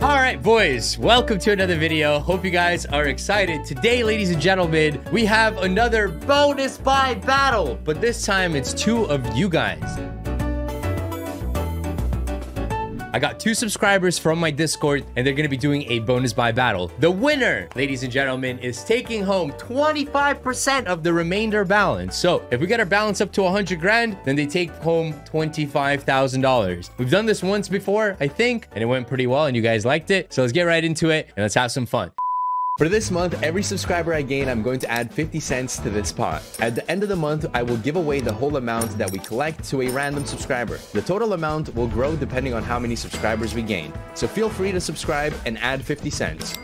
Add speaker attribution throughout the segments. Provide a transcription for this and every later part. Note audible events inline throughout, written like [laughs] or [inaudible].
Speaker 1: All right, boys, welcome to another video. Hope you guys are excited. Today, ladies and gentlemen, we have another bonus buy battle, but this time it's two of you guys. I got two subscribers from my Discord, and they're gonna be doing a bonus buy battle. The winner, ladies and gentlemen, is taking home 25% of the remainder balance. So if we get our balance up to 100 grand, then they take home $25,000. We've done this once before, I think, and it went pretty well, and you guys liked it. So let's get right into it, and let's have some fun. For this month, every subscriber I gain, I'm going to add 50 cents to this pot. At the end of the month, I will give away the whole amount that we collect to a random subscriber. The total amount will grow depending on how many subscribers we gain. So feel free to subscribe and add 50 cents.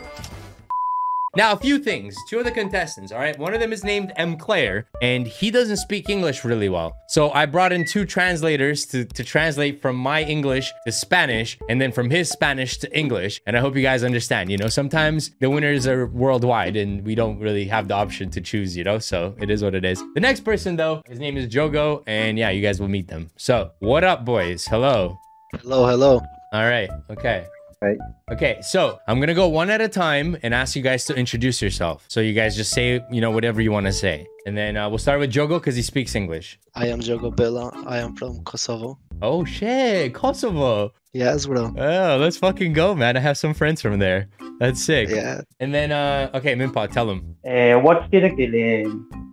Speaker 1: Now, a few things. Two of the contestants, all right? One of them is named M. Claire, and he doesn't speak English really well. So I brought in two translators to, to translate from my English to Spanish, and then from his Spanish to English. And I hope you guys understand, you know, sometimes the winners are worldwide, and we don't really have the option to choose, you know? So it is what it is. The next person, though, his name is Jogo, and yeah, you guys will meet them. So, what up, boys? Hello.
Speaker 2: Hello, hello.
Speaker 1: All right. Okay.
Speaker 2: Right.
Speaker 1: Okay, so I'm gonna go one at a time and ask you guys to introduce yourself. So you guys just say, you know, whatever you want to say, and then uh, we'll start with Jogo because he speaks English.
Speaker 2: I am Jogo Bella. I am from Kosovo.
Speaker 1: Oh shit, Kosovo.
Speaker 2: Yes, bro.
Speaker 1: Oh, let's fucking go, man. I have some friends from there. That's sick.
Speaker 2: Yeah.
Speaker 1: And then, uh, okay, Minpa, tell him.
Speaker 3: Eh, Watch quiere que, le,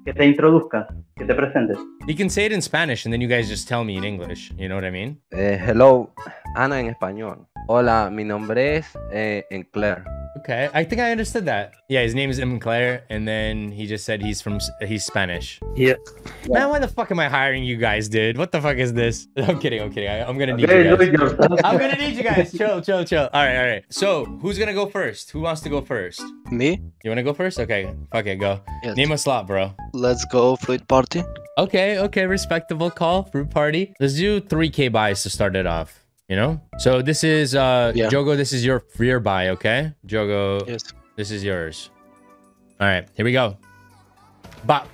Speaker 3: que te introduzcas, que te presentes.
Speaker 1: You can say it in Spanish, and then you guys just tell me in English. You know what I mean?
Speaker 4: Eh, hello, Ana en español. Hola, mi nombre es eh, Enclair.
Speaker 1: Okay, I think I understood that. Yeah, his name is M. Claire, and then he just said he's from he's Spanish.
Speaker 2: Yeah.
Speaker 1: Man, why the fuck am I hiring you guys, dude? What the fuck is this? [laughs] I'm kidding, I'm kidding. I, am gonna need
Speaker 3: Okay,
Speaker 1: you guys.
Speaker 3: yourself. [laughs]
Speaker 1: I'm gonna need you guys. Chill, chill, chill. All right, all right. So, who's gonna go first? Who wants to go first?
Speaker 2: Me?
Speaker 1: You wanna go first? Okay, okay, go.
Speaker 2: Yes.
Speaker 1: Name a slot, bro.
Speaker 2: Let's go fruit party.
Speaker 1: Okay, okay, respectable call. Fruit party. Let's do 3k buys to start it off. You know? So this is uh
Speaker 2: Yeah.
Speaker 1: Jogo, this is your your buy, okay? Jogo,
Speaker 2: Yes.
Speaker 1: this is yours. All right, here we go. Bop.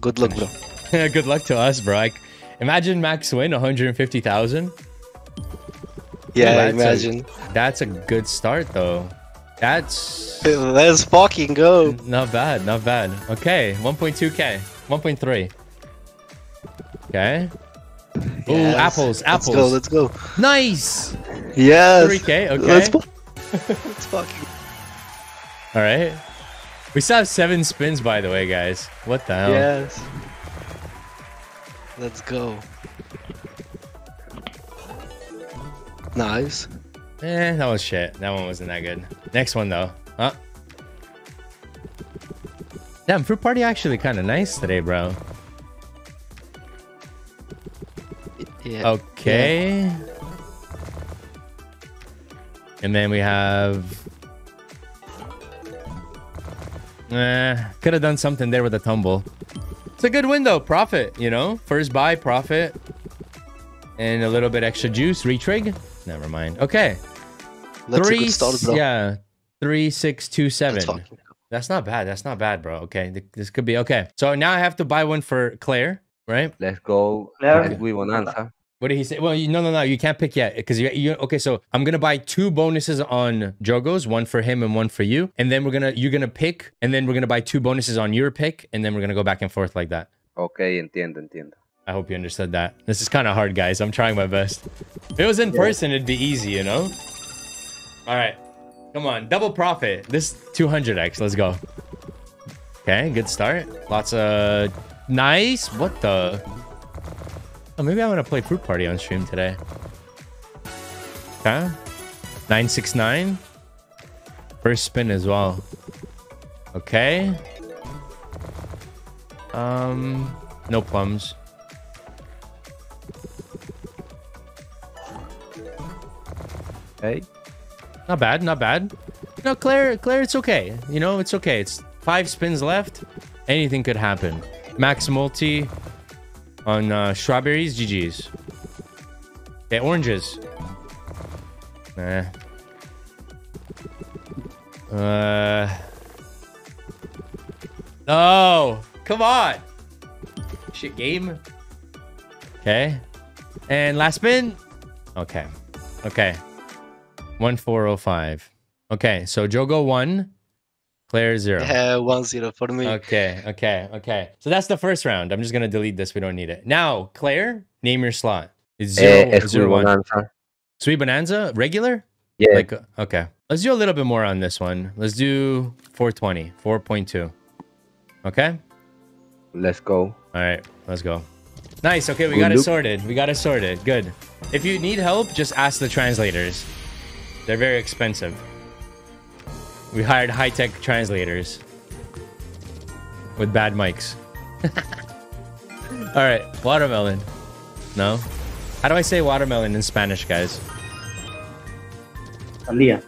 Speaker 2: Good luck, bro. [laughs]
Speaker 1: Good luck to us, bro. Like, imagine max win 150,000.
Speaker 2: Yeah,
Speaker 1: that's a-
Speaker 2: imagine.
Speaker 1: That's a good start, though. That's [laughs]
Speaker 2: Let's fucking go.
Speaker 1: not bad, not bad. Okay, 1.2k, 1.3. Okay. Ooh,
Speaker 2: Yes.
Speaker 1: apples,
Speaker 2: Let's go,
Speaker 1: apples.
Speaker 2: let's go.
Speaker 1: Nice.
Speaker 2: Yes.
Speaker 1: 3k, okay.
Speaker 2: Let's, [laughs] let's fucking.
Speaker 1: All right. We still have seven spins, by the way, guys. What the hell?
Speaker 2: Yes. Let's go. Nice.
Speaker 1: Eh, that was shit. That one wasn't that good. Next one, though. Huh? Damn, fruit party actually kind of nice today, bro.
Speaker 2: Yeah.
Speaker 1: Okay. And then we have. Eh, could have done something there with a tumble. It's a good window. Profit, you know? First buy, profit. And a little bit extra juice. Retrig? Never mind. Okay.
Speaker 2: That's
Speaker 1: three,
Speaker 2: a good start, bro.
Speaker 1: Yeah. Three, six, two, seven.
Speaker 2: Let's fucking go.
Speaker 1: That's not bad. That's not bad, bro. Okay. This could be okay. So now I have to buy one for Claire, right?
Speaker 4: Let's go
Speaker 3: Claro.
Speaker 4: with Bonanza.
Speaker 1: What did he say? Well, you, no, no, no. You can't pick yet because you, you. Okay, so I'm gonna buy two bonuses on Jogo's, one for him and one for you, and then we're gonna you're gonna pick, and then we're gonna buy two bonuses on your pick, and then we're gonna go back and forth like that.
Speaker 4: Ok, entiendo, entiendo.
Speaker 1: I hope you understood that. This is kind of hard, guys. I'm trying my best. If it was in person, it'd be easy, you know. All right, come on, double profit. This 200x. Let's go. Okay, good start. Lots of nice. What the? Oh, maybe I want to play Fruit Party on stream today. Okay. 969. First spin as well. Okay. Um, no plums.
Speaker 4: Hey,
Speaker 1: Not bad, not bad. No, Claire, Claire, it's okay. You know, it's okay. It's five spins left. Anything could happen. Max multi on uh, strawberries, GG's. Okay, oranges. Nah. Uh. Oh, come on. Shit game. Okay. And last spin. Okay. Okay. 1405. Okay, so Jogo 1, Claire 0. [laughs]
Speaker 2: Yeah, one zero for me.
Speaker 1: Okay, okay, okay. So that's the first round. I'm just gonna delete this. We don't need it. Now, Claire, name your slot. It's zero,
Speaker 4: Eh, es
Speaker 1: zero one.
Speaker 4: bonanza.
Speaker 1: Sweet Bonanza, regular?
Speaker 4: Yeah.
Speaker 1: Like, uh, okay. Let's do a little bit more on this one. Let's do 420, 4.2. Okay?
Speaker 4: Let's go.
Speaker 1: All right, let's go. Nice. Okay, we got it sorted. We got it sorted. Good. If you need help, just ask the translators. They're very expensive. We hired high tech translators with bad mics. [laughs] All right, watermelon. No. How do I say watermelon in Spanish, guys?
Speaker 3: Sandía.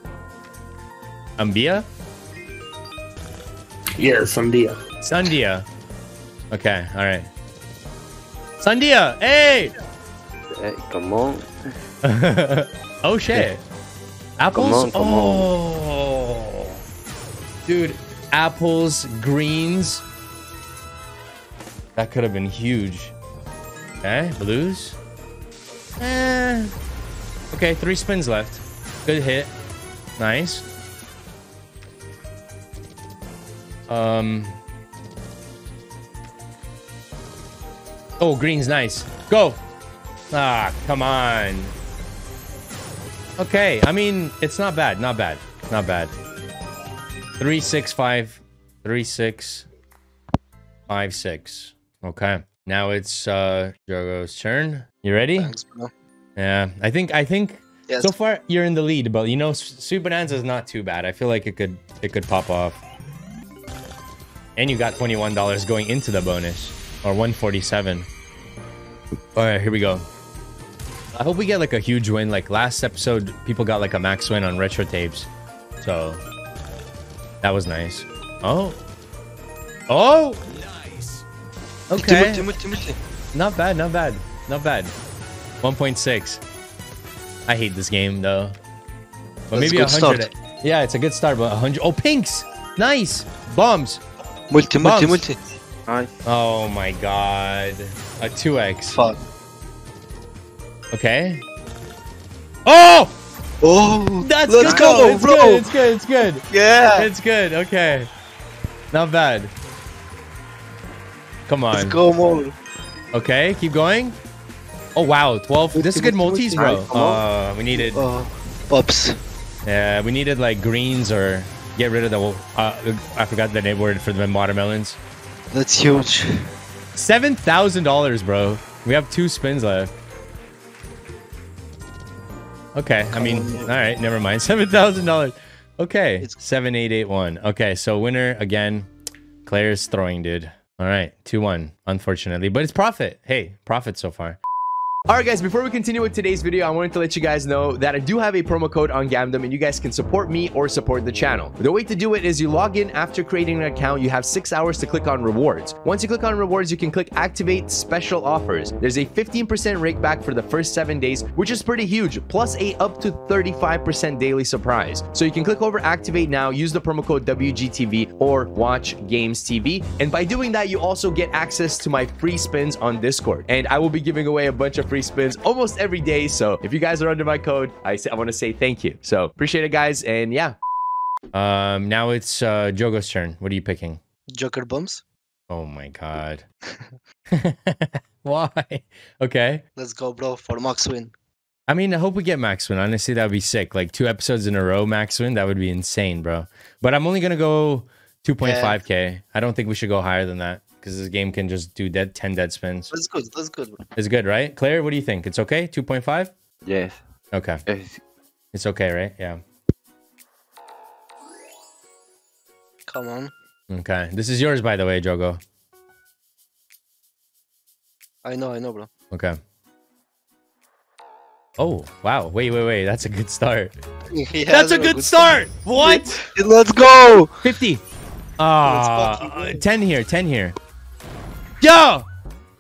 Speaker 1: Ambia?
Speaker 5: Yeah, Sandia.
Speaker 1: Sandia. Okay, all right. Sandia, hey!
Speaker 4: Eh, [laughs] come on.
Speaker 1: oh shit. Apples?
Speaker 4: Come on, come
Speaker 1: oh. Dude, apples, greens. That could have been huge. Okay, blues. Eh. Okay, three spins left. Good hit. Nice. Um. Oh, green's nice. Go. Ah, come on. Okay, I mean, it's not bad. Not bad. Not bad. Three, six, five, three, six, five, six. Okay. Now it's uh Jogo's turn. You ready?
Speaker 2: Thanks.
Speaker 1: Yeah. I think I think
Speaker 2: Yes.
Speaker 1: so far you're in the lead, but you know, Sweet Bonanza is not too bad. I feel like it could it could pop off. And you got twenty one dollars going into the bonus, or one forty seven. All right, here we go. I hope we get like a huge win. Like last episode, people got like a max win on retro tapes, so that was nice. Oh, oh, Nice. okay.
Speaker 2: Multi, multi, multi.
Speaker 1: Not bad, not bad, not bad. 1.6. I hate this game though. But
Speaker 2: That's
Speaker 1: maybe
Speaker 2: a
Speaker 1: a
Speaker 2: good
Speaker 1: 100.
Speaker 2: start.
Speaker 1: Yeah, it's a good start, but 100. Oh, pinks! Nice! Bombs!
Speaker 2: Multi, multi, multi.
Speaker 4: Nice.
Speaker 1: Oh my god. A 2x.
Speaker 2: Fuck.
Speaker 1: Okay. Oh!
Speaker 2: Oh,
Speaker 1: That's
Speaker 2: let's
Speaker 1: good
Speaker 2: go.
Speaker 1: It's
Speaker 2: bro.
Speaker 1: good, it's good, it's good.
Speaker 2: Yeah.
Speaker 1: It's good, okay. Not bad. Come on.
Speaker 2: Let's go more.
Speaker 1: Okay, keep going. Oh wow, 12. This is good
Speaker 2: Multi,
Speaker 1: multis, bro.
Speaker 4: Nice, come on.
Speaker 1: Uh, we needed
Speaker 2: pops.
Speaker 1: Yeah, we needed like greens or get rid of the. Uh, I forgot the name word for the watermelons.
Speaker 2: That's huge.
Speaker 1: Seven thousand dollars, bro. We have two spins left. Okay, I mean, all right, never mind. [laughs] Seven thousand dollars. Okay,
Speaker 2: It's-
Speaker 1: seven eight eight one. Okay, so winner again. Claire's throwing, dude. All right, two one. Unfortunately, but it's profit. Hey, profit so far. Alright guys, before we continue with today's video, I wanted to let you guys know that I do have a promo code on Gamdom and you guys can support me or support the channel. The way to do it is you log in after creating an account, you have 6 hours to click on rewards. Once you click on rewards, you can click activate special offers. There's a 15% rake back for the first 7 days, which is pretty huge, plus a up to 35% daily surprise. So you can click over activate now, use the promo code WGTV or watch Games TV. And by doing that, you also get access to my free spins on Discord. And I will be giving away a bunch of free spins almost every day. So if you guys are under my code, I, say, I want to say thank you. So appreciate it, guys. And yeah. Um, now it's uh, Jogo's turn. What are you picking?
Speaker 2: Joker bombs.
Speaker 1: Oh my god. [laughs] [laughs] Why? Okay.
Speaker 2: Let's go, bro, for max win.
Speaker 1: I mean, I hope we get max win. Honestly, that would be sick. Like two episodes in a row, max win. That would be insane, bro. But I'm only gonna go 2.5k. I don't think we should go higher than that because this game can just do dead 10 dead spins.
Speaker 2: That's good. That's good, bro.
Speaker 1: It's good, right? Claire, what do you think? It's okay? 2.5?
Speaker 4: Yes.
Speaker 1: Okay.
Speaker 4: Es-
Speaker 1: It's okay, right? Yeah.
Speaker 2: Come on.
Speaker 1: Okay. This is yours, by the way, Jogo.
Speaker 2: I know, I know, bro.
Speaker 1: Okay. Oh, wow. Wait, wait, wait. That's a good start. [laughs]
Speaker 2: Yeah,
Speaker 1: That's a
Speaker 2: bro,
Speaker 1: good start. What? [laughs]
Speaker 2: Let's go.
Speaker 1: 50. Ah,
Speaker 2: fucking
Speaker 1: 10 here, 10 here. Yo,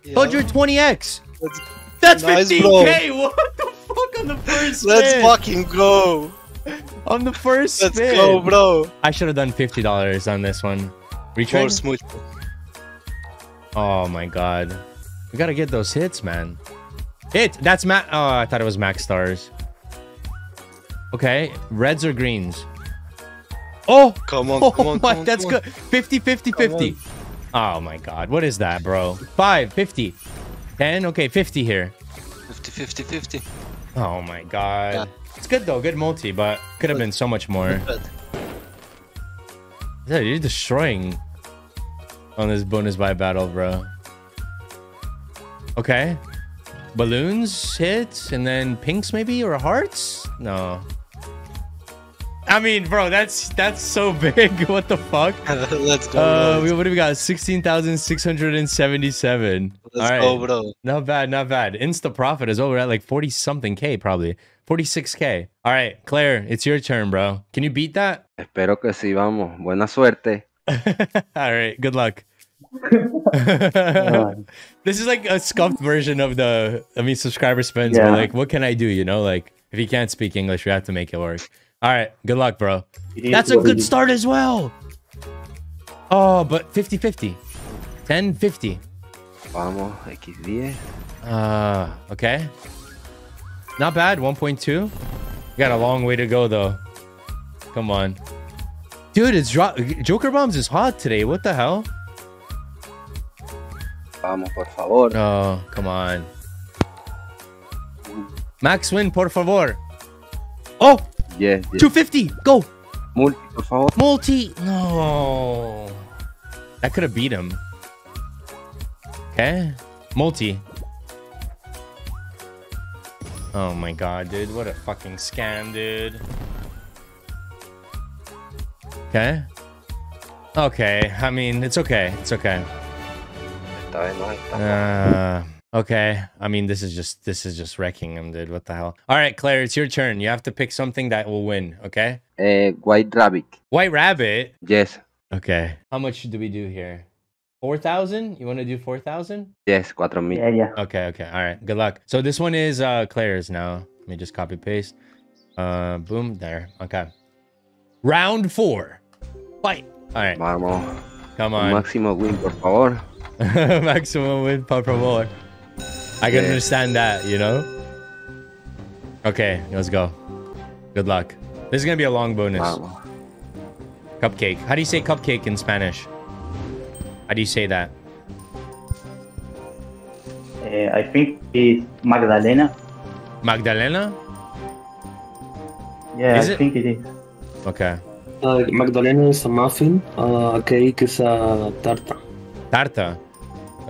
Speaker 2: Yeah.
Speaker 1: 120x.
Speaker 2: Let's,
Speaker 1: That's
Speaker 2: Nice,
Speaker 1: 15k. What the fuck on the first
Speaker 2: let's
Speaker 1: spin?
Speaker 2: fucking go.
Speaker 1: on the first
Speaker 2: Let's
Speaker 1: spin.
Speaker 2: go, bro.
Speaker 1: I should have done $50 on this one.
Speaker 2: For
Speaker 1: Retrain?
Speaker 2: smooth. bro.
Speaker 1: Oh my god. We gotta get those hits, man. Hit! That's Mac. Oh, I thought it was Max Stars. Okay, reds or greens? Oh,
Speaker 2: Come on, [laughs]
Speaker 1: oh
Speaker 2: come on,
Speaker 1: my,
Speaker 2: come on,
Speaker 1: that's
Speaker 2: come on.
Speaker 1: good. 50, 50,
Speaker 2: Come
Speaker 1: 50. Oh my god, what is that, bro? 5, 50. 10, okay, 50 here.
Speaker 2: 50, 50, 50.
Speaker 1: Oh my god.
Speaker 2: Yeah.
Speaker 1: It's good though, good multi, but could have been so much more. Yeah, you're destroying on this bonus buy battle, bro. Okay. Balloons hit, and then pinks maybe, or hearts? No. I mean, bro, that's that's so [laughs] big. What the fuck? [laughs]
Speaker 2: let's go.
Speaker 1: Uh,
Speaker 2: bro.
Speaker 1: we, what do we got? 16,677.
Speaker 2: Let's
Speaker 1: All
Speaker 2: go, bro.
Speaker 1: Not bad, not bad. Insta profit as well. We're at like 40 something K probably. 46K. All right, Claire, it's your turn, bro. Can you beat that? [laughs]
Speaker 4: Espero que sí, vamos. Buena suerte.
Speaker 1: All right, good luck. This is like a scuffed version of the, I mean, subscriber spends. but
Speaker 3: Yeah.
Speaker 1: like, what can I do? You know, like if you can't speak English, we have to make it work. All right, good luck, bro. That's a good start as well. Oh, but 50 50. 10 50.
Speaker 4: Vamos, X10.
Speaker 1: Uh, okay. Not bad. 1.2. Got a long way to go, though. Come on. Dude, it's dro- Joker Bombs is hot today. What the hell?
Speaker 4: Vamos, por favor.
Speaker 1: Oh, come on. Max win, por favor. Oh,
Speaker 4: Yes, yes.
Speaker 1: 250. Go.
Speaker 4: Multi, por favor.
Speaker 1: Multi. No. That could have beat him. Okay. Multi. Oh my god, dude. What a fucking scam, dude. Okay. Okay. I mean, it's okay. It's okay.
Speaker 4: Esta vez no está.
Speaker 1: Uh, okay. I mean, this is just this is just wrecking him, dude. What the hell? All right, Claire, it's your turn. You have to pick something that will win. Okay.
Speaker 4: Eh, White Rabbit.
Speaker 1: White Rabbit.
Speaker 4: Yes,
Speaker 1: Okay. How much do we do here? 4,000? You want to do 4,000?
Speaker 4: yes, 4000.
Speaker 3: Yeah, yeah.
Speaker 1: Okay, okay. All right. Good luck. So this one is uh Claire's now. Let me just copy paste. Uh boom there. Okay. Round 4. Fight. All right.
Speaker 4: Vamos.
Speaker 1: Come on.
Speaker 4: Máximo win, por favor. [laughs]
Speaker 1: Maximum win per favor. I can
Speaker 4: Yeah.
Speaker 1: understand that, you know? Okay, let's go. Good luck. This is going to be a long bonus.
Speaker 4: Vamos.
Speaker 1: Cupcake. How do you say cupcake in Spanish? How do you say that?
Speaker 3: Uh, I think it's Magdalena.
Speaker 1: Magdalena?
Speaker 3: Yeah,
Speaker 1: Is
Speaker 3: I
Speaker 1: it?
Speaker 3: think it is.
Speaker 1: Okay.
Speaker 5: Uh, Magdalena is a muffin. Uh, cake is a tarta.
Speaker 1: Tarta.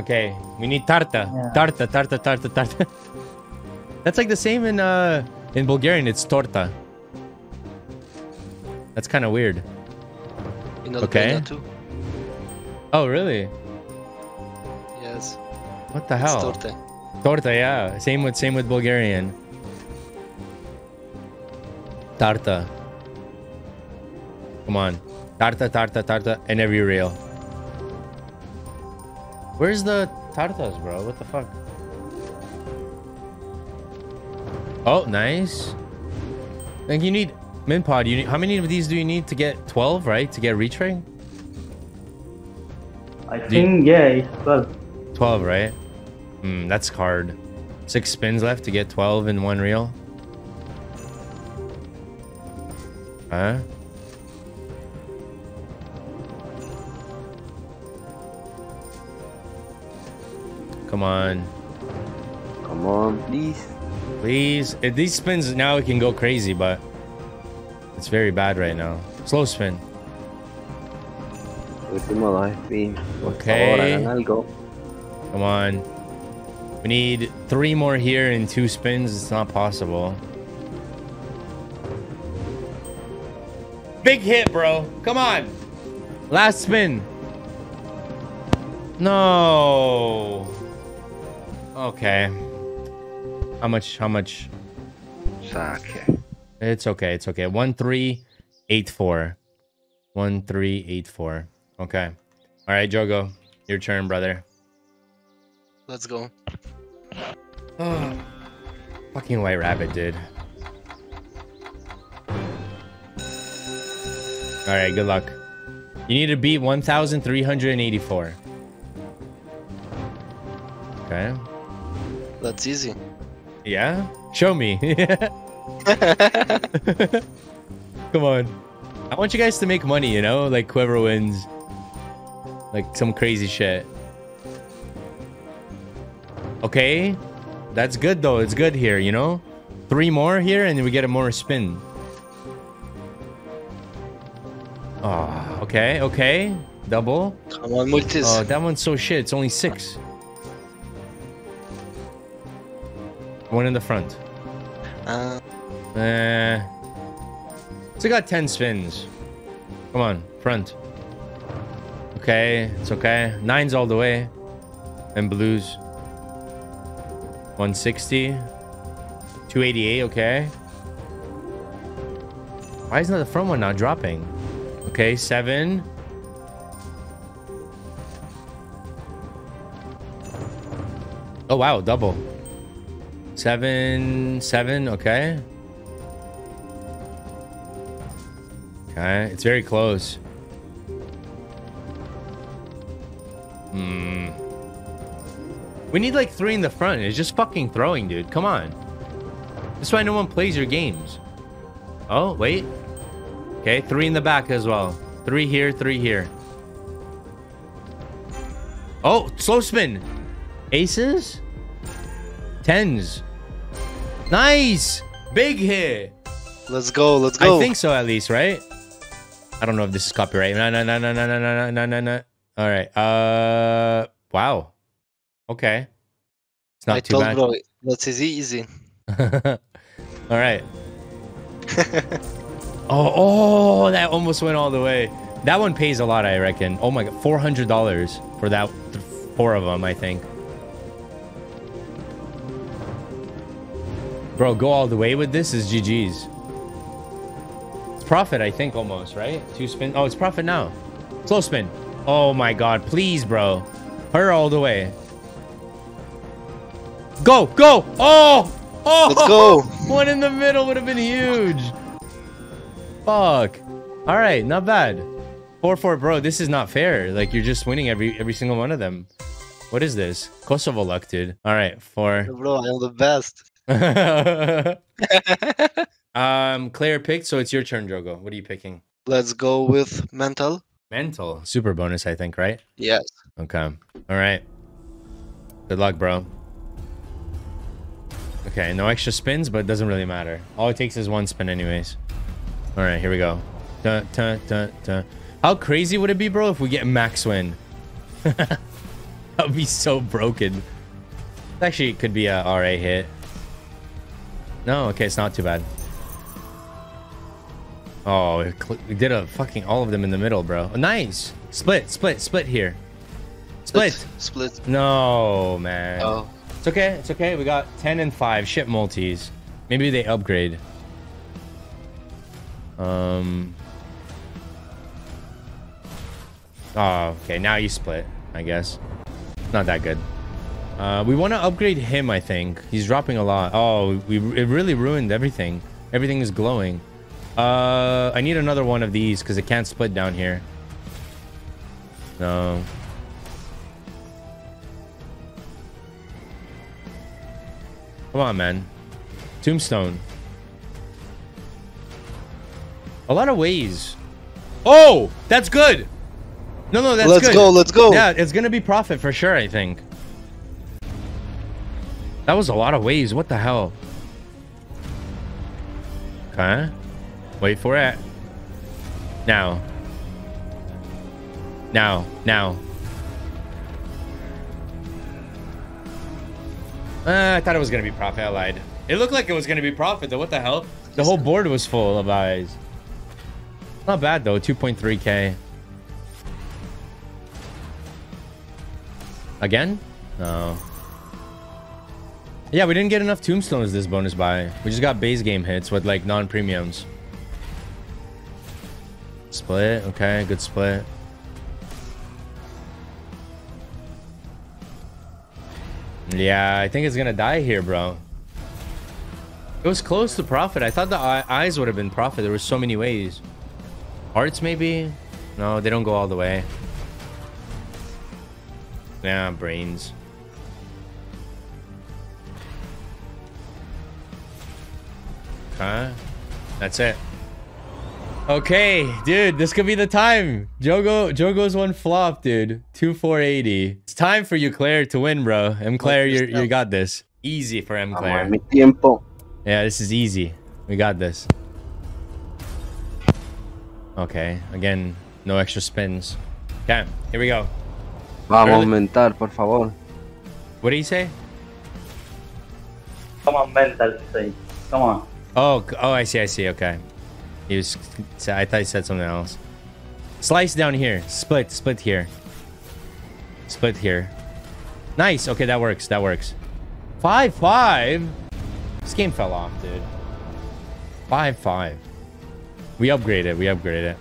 Speaker 1: Okay, we need tarta.
Speaker 3: Yeah.
Speaker 1: Tarta, tarta, tarta, tarta. [laughs] That's like the same in uh in Bulgarian. It's torta. That's kind of weird.
Speaker 2: In
Speaker 1: Okay.
Speaker 2: Albania too.
Speaker 1: Oh, really?
Speaker 2: Yes.
Speaker 1: What the
Speaker 2: It's
Speaker 1: hell?
Speaker 2: torta.
Speaker 1: Torta, yeah. Same with same with Bulgarian. Tarta. Come on. Tarta, tarta, tarta, and every reel. Where's the tartas, bro? What the fuck? Oh, nice. Think you need Minpod. You need how many of these do you need to get 12, right? To get retrain?
Speaker 3: I
Speaker 1: Do you-
Speaker 3: think, yeah, it's 12.
Speaker 1: 12, right? Hmm, that's hard. Six spins left to get 12 in one reel. Huh? Come on.
Speaker 4: Come on, please.
Speaker 1: Please. If these spins now it can go crazy, but it's very bad right now. Slow spin.
Speaker 4: Último dos spin.
Speaker 1: Okay.
Speaker 4: favor, hagan algo.
Speaker 1: Come on. We need three more here in two spins. It's not possible. Big hit, bro. Come on. Last spin. No. Okay. How much? How much?
Speaker 4: Saque.
Speaker 1: It's okay. It's okay. One three eight four. One three eight four. Okay. All right, Jogo. Your turn, brother.
Speaker 2: Let's go.
Speaker 1: Oh, [sighs] Fucking white rabbit, dude. All right, good luck. You need to beat 1,384. Okay.
Speaker 2: That's easy.
Speaker 1: Yeah? Show me. [laughs] Come on. I want you guys to make money, you know? Like whoever wins. Like some crazy shit. Okay. That's good though. It's good here, you know? Three more here and then we get a more spin. Oh, okay, okay. Double.
Speaker 2: Come on, multis.
Speaker 1: Oh, that one's so shit. It's only six. One in the front.
Speaker 2: Uh,
Speaker 1: Eh. So I got 10 spins. Come on, front. Okay, it's okay. Nines all the way. And blues. 160. 288, okay. Why isn't the front one not dropping? Okay, seven. Oh wow, double. Seven, seven, okay. Okay, it's very close. Hmm. We need like three in the front. It's just fucking throwing, dude. Come on. That's why no one plays your games. Oh, wait. Okay, three in the back as well. Three here, three here. Oh, slow spin. Aces? Tens. Nice. Big hit.
Speaker 2: let's go, let's go.
Speaker 1: I think so, at least, right? I don't know if this is copyright. No, no, no, no, no, no, no, no, no, no. All right. Uh, wow. Okay. It's not
Speaker 2: I
Speaker 1: too
Speaker 2: told
Speaker 1: bad.
Speaker 2: bro, that's easy, easy. [laughs]
Speaker 1: All right. [laughs] oh, oh, that almost went all the way. That one pays a lot, I reckon. Oh my god, four hundred dollars for that, four of them, I think. Bro, go all the way with this is GG's. It's profit, I think, almost, right? Two spin. Oh, it's profit now. Slow spin. Oh my god, please, bro. Her all the way. Go, go! Oh! Oh!
Speaker 2: Let's go. [laughs]
Speaker 1: One in the middle would have been huge. Fuck. All right, not bad. Four four, bro. This is not fair. Like you're just winning every every single one of them. What is this? Kosovo luck, dude. All right, four.
Speaker 2: Bro, I'm the best. [laughs]
Speaker 1: um, Claire picked, so it's your turn, Drogo. What are you picking?
Speaker 2: let's go with mental.
Speaker 1: Mental super bonus, I think, right?
Speaker 2: Yes.
Speaker 1: Okay. All right. Good luck, bro. Okay, no extra spins, but it doesn't really matter. All it takes is one spin anyways. All right, here we go. Dun, dun, dun, dun. How crazy would it be, bro, if we get max win? [laughs] that would be so broken. Actually, it could be a RA hit. No, okay, it's not too bad. Oh, we did a fucking all of them in the middle, bro. Nice. Split, split, split here. Split.
Speaker 2: Split.
Speaker 1: No, man.
Speaker 2: Oh.
Speaker 1: It's okay. It's okay. We got 10 and 5 ship multis. Maybe they upgrade. Um. Oh, okay. Now you split, I guess. Not that good. Uh, we want to upgrade him, I think. He's dropping a lot. Oh, we it really ruined everything. Everything is glowing. Uh, I need another one of these because it can't split down here. No. Come on, man. Tombstone. A lot of ways. Oh, that's good. No, no, that's good.
Speaker 2: let's
Speaker 1: good.
Speaker 2: go, let's go.
Speaker 1: Yeah, it's gonna be profit for sure. I think. That was a lot of ways. What the hell? Okay. Wait for it. Now. Now. Now. Uh, I thought it was gonna be profit. I lied. It looked like it was gonna be profit though. What the hell? The whole board was full of eyes. Not bad though. 2.3k. Again? No. Yeah, we didn't get enough tombstones this bonus buy. We just got base game hits with like non-premiums. Split. Okay, good split. Yeah, I think it's gonna die here, bro. It was close to profit. I thought the eyes would have been profit. There were so many ways. Hearts, maybe? No, they don't go all the way. Yeah, brains. Okay. That's it. Okay, dude, this could be the time. Jogo, Jogo's one flop, dude. Two four eighty. It's time for you, Claire, to win, bro. M. Claire, you you got this. Easy for M. Claire.
Speaker 4: es mi tiempo.
Speaker 1: Yeah, this is easy. We got this. Okay, again, no extra spins. Okay, here we go.
Speaker 4: Vamos a
Speaker 1: Early-
Speaker 4: aumentar, por favor.
Speaker 1: What did he say?
Speaker 3: Come on, mental, say. Come on.
Speaker 1: Oh, oh, I see, I see. Okay, he was. I thought he said something else. Slice down here. Split, split here. Split here. Nice. Okay, that works. That works. Five five. This game fell off, dude. Five five. We upgraded. We upgraded. It.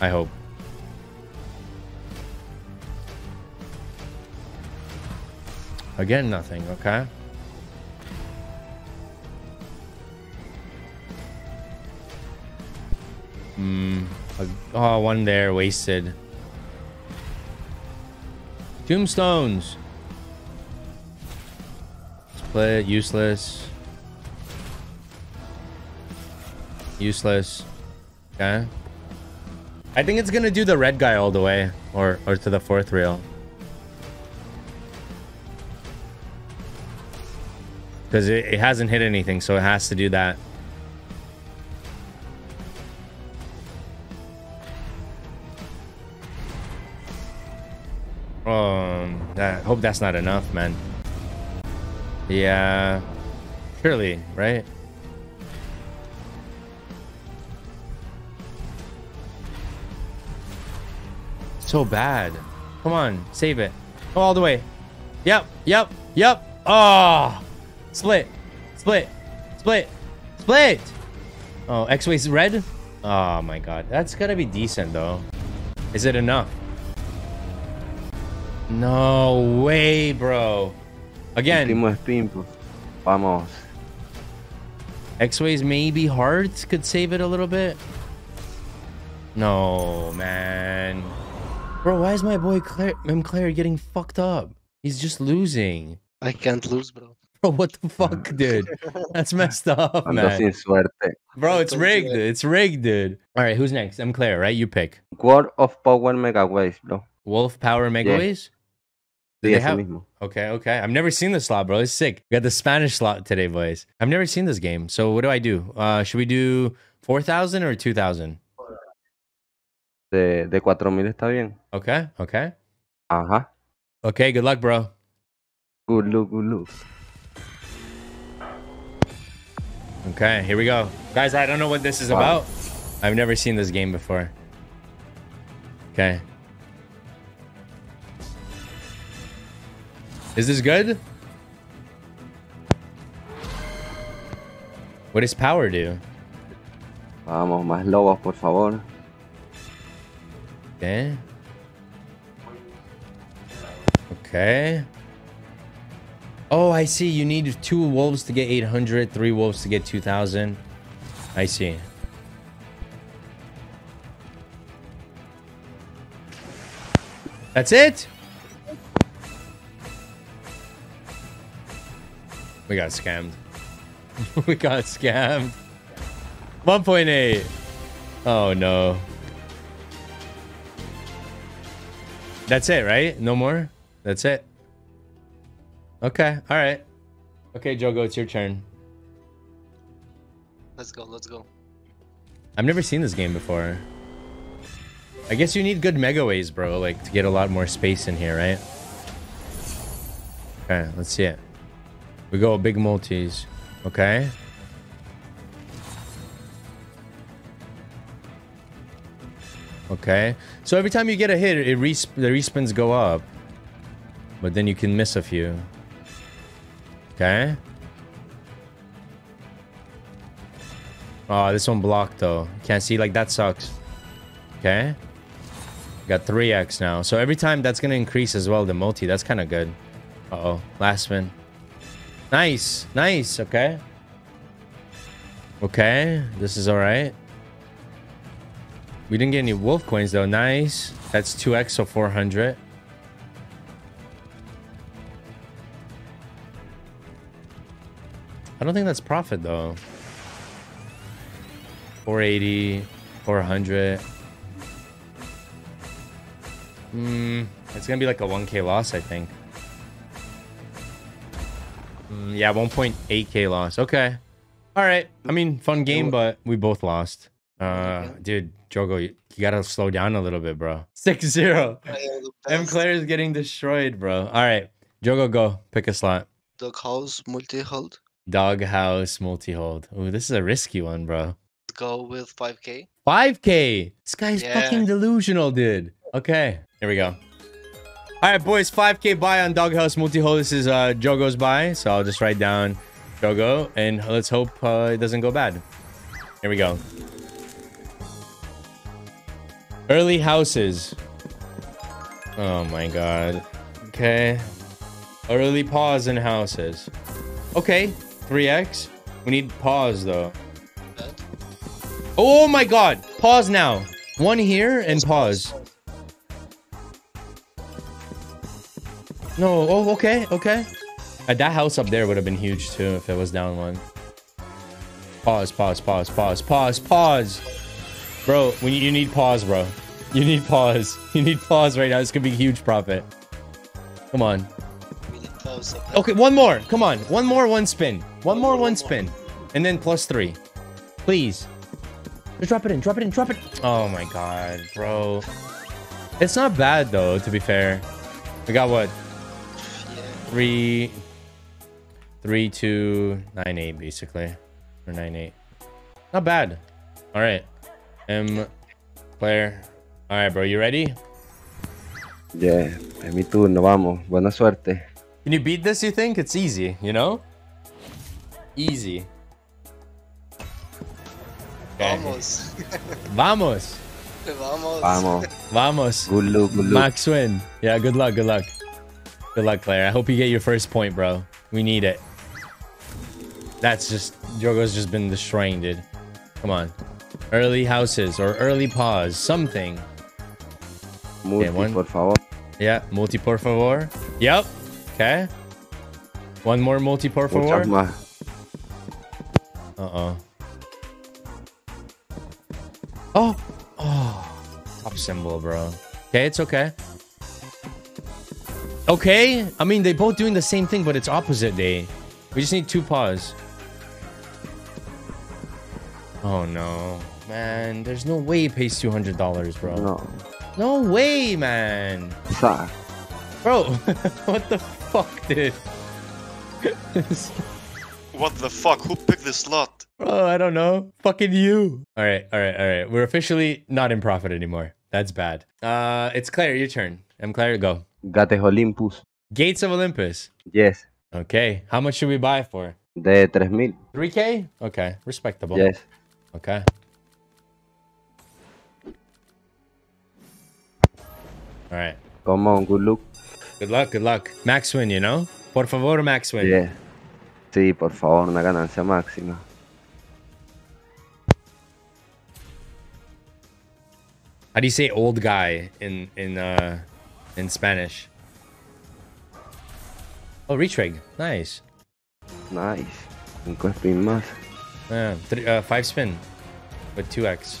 Speaker 1: I hope. Again, nothing. Okay. Hmm. Oh, one there wasted. Tombstones. Split. Useless. Useless. Okay. I think it's gonna do the red guy all the way, or or to the fourth reel. Because it, it hasn't hit anything, so it has to do that. Um, I hope that's not enough, man. Yeah, surely, right? So bad. Come on, save it. Go all the way. Yep, yep, yep. Oh, split, split, split, split. Oh, X-Way's red? Oh my god. That's gotta be decent though. Is it enough? No way, bro. Again,
Speaker 4: Último spin, pues. Vamos.
Speaker 1: X-Ways maybe hearts could save it a little bit. No, man. Bro, why is my boy Claire, M. Claire getting fucked up? He's just losing.
Speaker 2: I can't lose, bro. [laughs]
Speaker 1: Bro, what the fuck, mm. dude? That's messed up, man. Bro, it's rigged.
Speaker 2: do.
Speaker 1: It's rigged, dude. All right, who's next? I'm Claire, right? You pick.
Speaker 4: World of Power Mega Waves, bro.
Speaker 1: Wolf Power Megaways? They
Speaker 4: ese
Speaker 1: have? Okay, okay. I've never seen this slot, bro. It's sick. We got the Spanish slot today, boys. I've never seen this game. So what do I do? Uh, should we do 4,000 or 2,000?
Speaker 4: De, de 4000 está bien.
Speaker 1: Okay, okay.
Speaker 4: Ajá.
Speaker 1: Okay, good luck, bro.
Speaker 4: Good luck, good luck.
Speaker 1: Okay, here we go. Guys, I don't know what this is
Speaker 4: Wow.
Speaker 1: about. I've never seen this game before. Okay. Is this good? What does power do?
Speaker 4: Vamos, más lobos, por favor.
Speaker 1: Okay. Okay. Oh, I see. You need two wolves to get 800, three wolves to get 2,000. I see. That's it? We got scammed. [laughs] we got scammed. 1.8. Oh, no. That's it, right? No more? That's it. Okay, all right. Okay, Jogo, it's your turn.
Speaker 2: Let's go, let's go.
Speaker 1: I've never seen this game before. I guess you need good mega ways, bro, like to get a lot more space in here, right? Okay, let's see it. We go big multis. Okay. Okay. So every time you get a hit, it res the respins go up. But then you can miss a few. Okay. Oh, this one blocked though. Can't see like that sucks. Okay. Got 3x now. So every time that's gonna increase as well, the multi. That's kind of good. Uh-oh. Last spin. Nice. Nice. Okay. Okay. This is alright. We didn't get any wolf coins though. Nice. That's 2x, so 400. I don't think that's profit though. 480, 400. Hmm, it's gonna be like a 1k loss, I think. Mm, yeah, 1.8k loss. Okay. All right. I mean, fun game, but we both lost. Uh, dude, Jogo, you, you gotta slow down a little bit, bro. 6 0.
Speaker 2: I [laughs]
Speaker 1: M. Claire is getting destroyed, bro. All right. Jogo, go. Pick a slot.
Speaker 2: Dog house multi hold.
Speaker 1: Doghouse multi hold. Ooh, this is a risky one, bro.
Speaker 2: Let's go with 5k.
Speaker 1: 5K. This guy's
Speaker 2: Yeah.
Speaker 1: fucking delusional, dude. Okay, here we go. All right, boys. 5K buy on Doghouse multi hold. This is uh, Jogo's buy, so I'll just write down Jogo, and let's hope uh, it doesn't go bad. Here we go. Early houses. Oh my god. Okay. Early paws in houses. Okay, 3x. We need paws though. Oh my god. Paws now. One here and paws. No, oh okay, okay. Uh, that house up there would have been huge too if it was down one. Paws, paws, paws, paws, paws, paws. Bro, when you, need paws, bro. You need paws. [laughs] You need paws right now. This could be huge profit. Come on. Okay, one more. Come on. One more, one spin. One more, one spin. And then plus three. Please. Just drop it in, drop it in, drop it. Oh my god, bro. It's not bad though, to be fair. We got what?
Speaker 2: Yeah.
Speaker 1: Three, three, two, nine, eight, basically. Or nine, eight. Not bad. All right. M, Claire. All right, bro. You ready?
Speaker 4: Yeah, es mi turno, vamos. Buena suerte.
Speaker 1: Can you beat this, you think? It's easy, you know? Easy. Okay.
Speaker 2: Vamos. [laughs]
Speaker 1: Vamos.
Speaker 2: Vamos.
Speaker 4: Vamos.
Speaker 1: Vamos.
Speaker 4: Good luck, good luck.
Speaker 1: Max win. Yeah, good luck, good luck. Good luck, Claire. I hope you get your first point, bro. We need it. That's just... Drogo's just been destroying, dude. Come on. Early houses or early paws. Something.
Speaker 4: Multi,
Speaker 1: one.
Speaker 4: por favor.
Speaker 1: Yeah, multi por favor. Yep. Okay. One more multi por favor. Uh-oh. Oh. Oh. Top symbol, bro. Okay, it's okay. Okay. I mean, they both doing the same thing, but it's opposite day. We just need two paws. Oh, no. Man, there's no way he pays $200, bro.
Speaker 4: No.
Speaker 1: No way, man.
Speaker 4: Sa.
Speaker 1: Bro, [laughs] what the fuck, dude? [laughs]
Speaker 6: What the fuck? Who picked this slot?
Speaker 1: Bro, I don't know. Fucking you. All right, all right, all right. We're officially not in profit anymore. That's bad. Uh, it's Claire. Your turn. I'm Claire. Go.
Speaker 4: Gates of Olympus.
Speaker 1: Gates of Olympus.
Speaker 4: Yes.
Speaker 1: Okay. How much should we buy for?
Speaker 4: De 3000.
Speaker 1: 3K. Okay, respectable.
Speaker 4: Yes.
Speaker 1: Okay. All right.
Speaker 4: Come on, good luck.
Speaker 1: Good luck. Good luck. Max win. You know. Por favor, Max win.
Speaker 4: Yeah. Sí, por favor, una ganancia máxima.
Speaker 1: How do you say old guy in in uh in Spanish? Oh, retrig. Nice.
Speaker 4: Nice. Cinco spin más.
Speaker 1: Yeah, three, uh, five spin with two X.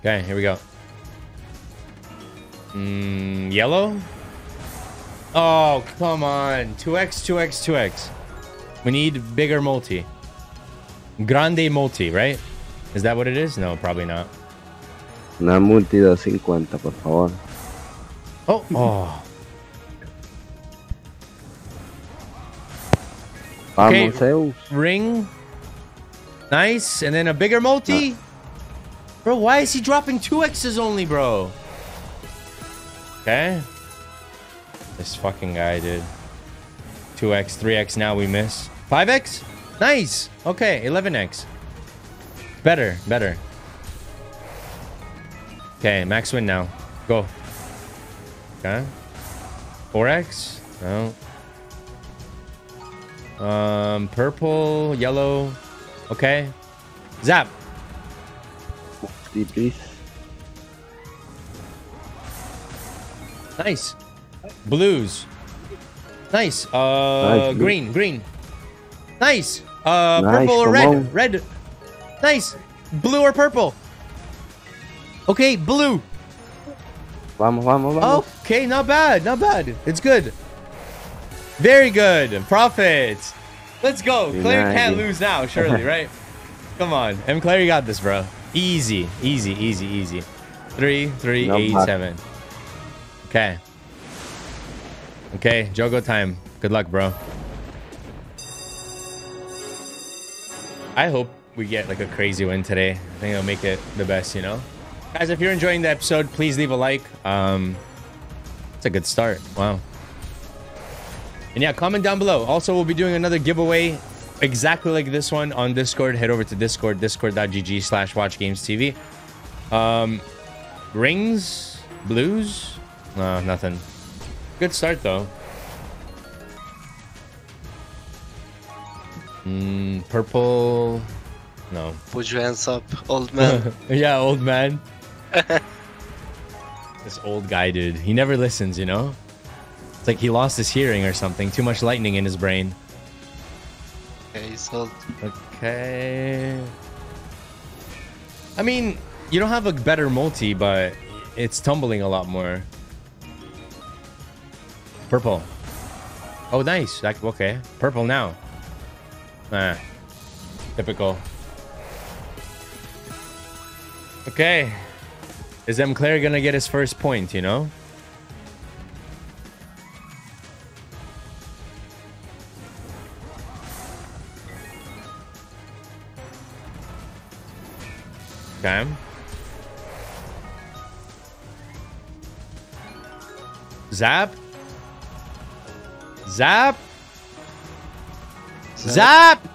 Speaker 1: Okay, here we go. Mm, yellow? Oh, come on. 2x, 2x, 2x. We need bigger multi. Grande multi, right? Is that what it is? No, probably not.
Speaker 4: Una multi 250, por favor.
Speaker 1: Oh, oh. Okay. Ring. Nice. And then a bigger multi. Bro, why is he dropping two X's only, bro? Okay. This fucking guy, dude. 2x, 3x now we miss. 5x? Nice. Okay, 11x. Better, better. Okay, max win now. Go. Okay. 4x? No. Um, purple, yellow. Okay. Zap.
Speaker 4: Please.
Speaker 1: Nice. Blues. Nice. Uh,
Speaker 4: Nice.
Speaker 1: green, green. Nice. Uh,
Speaker 4: Nice,
Speaker 1: purple or red?
Speaker 4: on.
Speaker 1: Red. Nice. Blue or purple? Okay, blue.
Speaker 4: Vamos, vamos, vamos.
Speaker 1: Okay, not bad, not bad. It's good. Very good. Profit. Let's go. Claire can't lose now, surely, [laughs] right? Come on. M. Claire, you got this, bro. Easy, easy, easy, easy. Three, three,
Speaker 4: No
Speaker 1: eight, seven. Okay. Okay, Jogo time. Good luck, bro. I hope we get like a crazy win today. I think it'll make it the best, you know? Guys, if you're enjoying the episode, please leave a like. Um, it's a good start. Wow. And yeah, comment down below. Also, we'll be doing another giveaway exactly like this one on Discord. Head over to Discord, discord.gg slash watchgamestv. Um, rings? Blues? No, nothing. Good start, though. Mm, purple? No.
Speaker 2: Put your hands up, old man. [laughs]
Speaker 1: yeah, old man. [laughs] this old guy, dude. He never listens, you know? It's like he lost his hearing or something. Too much lightning in his brain.
Speaker 2: okay, he's old.
Speaker 1: Okay. I mean, you don't have a better multi, but it's tumbling a lot more. Purple. Oh, nice. Like, okay. Purple now. Ah. Typical. Okay. Is M. Claire gonna get his first point, you know? Okay. Zap. Zap. Zap.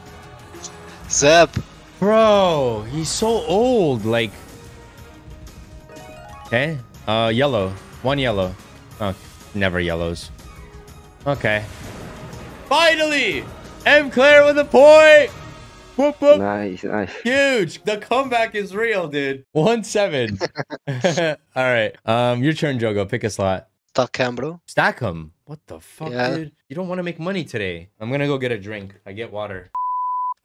Speaker 2: Zap!
Speaker 1: Bro, he's so old. Like. Okay. Uh, yellow. One yellow. Oh, never yellows. Okay. Finally, M. Claire with a point. Whoop whoop.
Speaker 4: Nice, nice.
Speaker 1: Huge. The comeback is real, dude. One seven. [laughs] [laughs] All right. Um, your turn, Jogo. Pick a slot.
Speaker 2: Stuck cam, bro.
Speaker 1: Stack them. What the fuck,
Speaker 2: Yeah.
Speaker 1: dude? You don't want to make money today. I'm gonna go get a drink. I get water.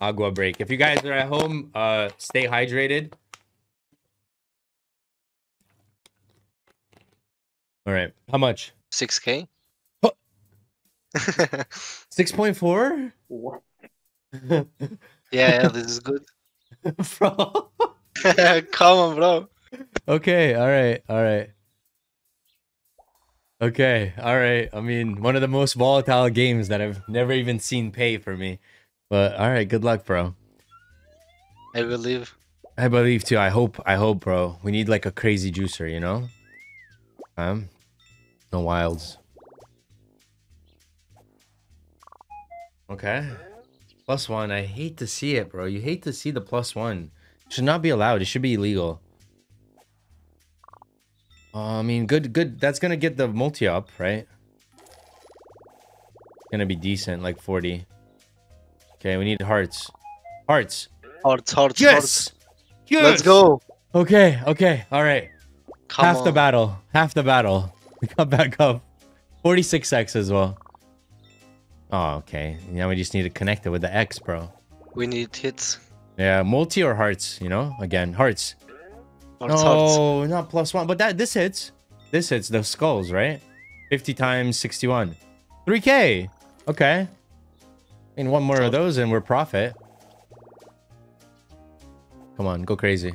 Speaker 1: Agua break. If you guys are at home, uh, stay hydrated. All right. How much?
Speaker 2: 6k? [laughs]
Speaker 1: Six point four.
Speaker 3: What? [laughs]
Speaker 2: yeah, yeah, this is good. [laughs]
Speaker 1: Bro.
Speaker 2: Come on, bro.
Speaker 1: Okay, all right, all right. Okay, all right. I mean, one of the most volatile games that I've never even seen pay for me. But all right, good luck, bro.
Speaker 2: I believe.
Speaker 1: I believe too. I hope. I hope, bro. We need like a crazy juicer, you know? Um, no wilds. Okay. Plus one. I hate to see it, bro. You hate to see the plus one. should not be allowed. It should be illegal. Uh, I mean, good, good. That's gonna get the multi up, right? Gonna be decent, like 40. Okay, we need hearts. Hearts.
Speaker 2: Hearts, hearts,
Speaker 1: Yes!
Speaker 2: hearts.
Speaker 1: Yes!
Speaker 2: Let's go.
Speaker 1: Okay, okay, all right.
Speaker 2: Come
Speaker 1: half
Speaker 2: on.
Speaker 1: the battle. Half the battle. [laughs] We got back up. 46x as well. Oh, okay. Now we just need to connect it with the X, bro.
Speaker 2: We need hits.
Speaker 1: Yeah, multi or hearts, you know? Again, hearts.
Speaker 2: Hearts.
Speaker 1: no, not plus one. But that this hits. This hits the skulls, right? 50 times 61. 3k. Okay. I mean, one more of those and we're profit. Come on, go crazy.